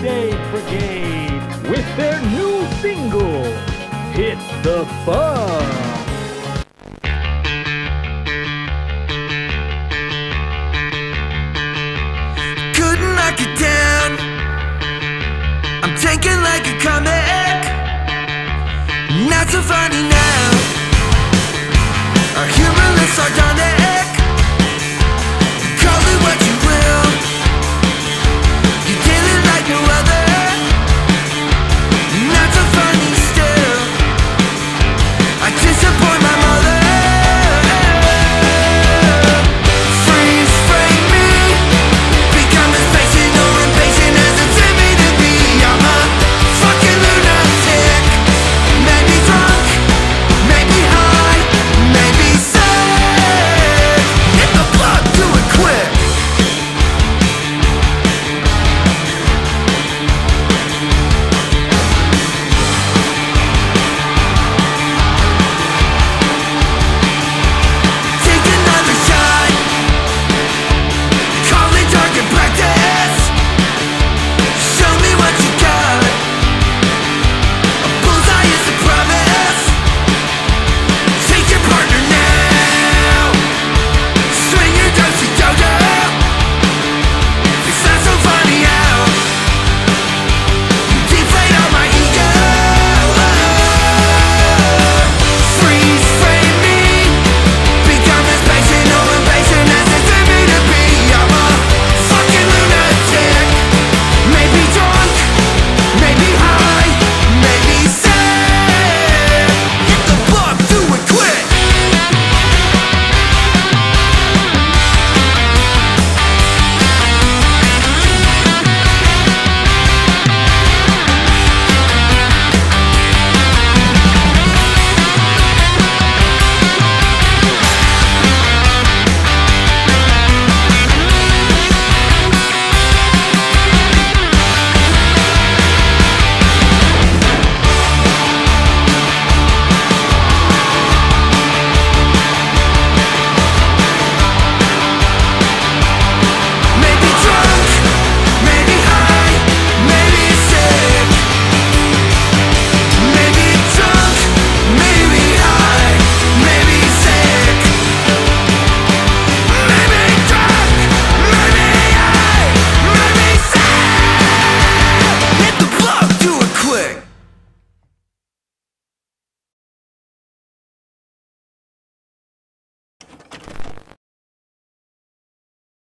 Bandaid Brigade with their new single, Hit the Buck. Couldn't knock it down. I'm tanking like a comic. Not so funny now. A humorless, sardonic.